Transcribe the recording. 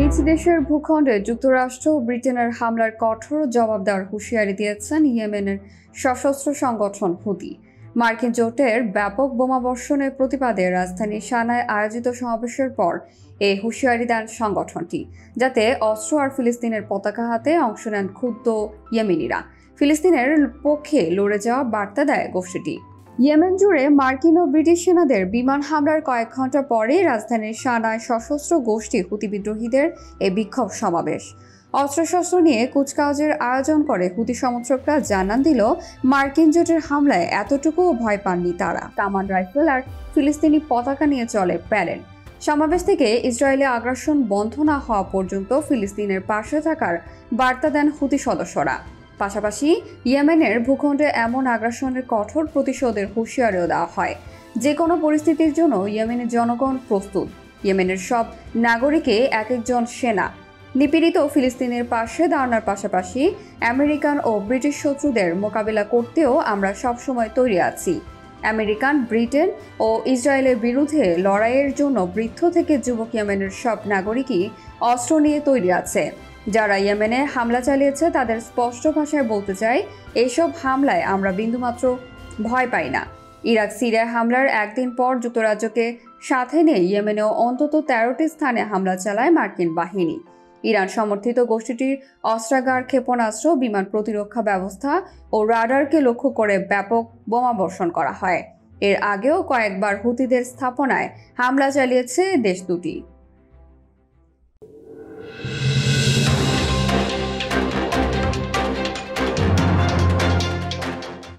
নিজ দেশের ভূখণ্ডে যুক্তরাষ্ট্র ও ব্রিটেনের হামলার কঠোর জবাব দেওয়ার হুঁশিয়ারি দিয়েছেন ইয়েমেনের সশস্ত্র সংগঠন হুতি। মার্কিন জোটের ব্যাপক বোমাবর্ষণের প্রতিবাদে রাজধানী সানায় আয়োজিত সমাবেশের পর এই হুঁশিয়ারি দেন সংগঠনটি, যাতে অস্ত্র আর ফিলিস্তিনের পতাকা হাতে অংশ নেন ক্ষুব্ধ ইয়েমেনিরা। ফিলিস্তিনের পক্ষে লড়ে যাওয়া বার্তা দেয় গোষ্ঠীটি। ইয়েমেন জুড়ে মার্কিন ও ব্রিটিশ সেনাদের বিমান হামলার কয়েক ঘণ্টা পরে রাজধানীর সানায় সশস্ত্র গোষ্ঠী হুতি বিদ্রোহীদের এ বিক্ষোভ সমাবেশ। অস্ত্রশস্ত্র নিয়ে কুচকাওয়াজের আয়োজন করে হুতি সমর্থকরা জানান দিল, মার্কিন জোটের হামলায় এতটুকুও ভয় পাননি তারা। কামান রাইফেল আর ফিলিস্তিনি পতাকা নিয়ে চলে প্যারেন সমাবেশ থেকে ইসরায়েলে আগ্রাসন বন্ধ না হওয়া পর্যন্ত ফিলিস্তিনের পাশে থাকার বার্তা দেন হুতি সদস্যরা। পাশাপাশি ইয়েমেনের ভূখণ্ডে এমন আগ্রাসনের কঠোর প্রতিশোধের হুঁশিয়ারিও দেওয়া হয়। যে কোনো পরিস্থিতির জন্য ইয়েমেনের জনগণ প্রস্তুত। ইয়েমেনের সব নাগরিকে এক একজন সেনা। নিপীড়িত ফিলিস্তিনের পাশে দাঁড়ানোর পাশাপাশি আমেরিকান ও ব্রিটিশ শত্রুদের মোকাবিলা করতেও আমরা সবসময় তৈরি আছি। আমেরিকান, ব্রিটেন ও ইসরায়েলের বিরুদ্ধে লড়াইয়ের জন্য বৃদ্ধ থেকে যুবক ইয়েমেনের সব নাগরিকই অস্ত্র নিয়ে তৈরি আছে। যারা ইয়েমেনে হামলা চালিয়েছে, তাদের স্পষ্ট ভাষায় বলতে চাই এইসব হামলায় আমরা বিন্দুমাত্র ভয় পাই না। ইরাক সিরিয়া হামলার একদিন পর যুক্তরাজ্যকে সাথে নিয়ে ইয়েমেনেও অন্তত তেরোটি স্থানে হামলা চালায় মার্কিন বাহিনী। ইরান সমর্থিত গোষ্ঠীটির অস্ত্রাগার, ক্ষেপণাস্ত্র, বিমান প্রতিরক্ষা ব্যবস্থা ও রাডারকে লক্ষ্য করে ব্যাপক বোমা বর্ষণ করা হয়। এর আগেও কয়েকবার হুতিদের স্থাপনায় হামলা চালিয়েছে দেশ দুটি।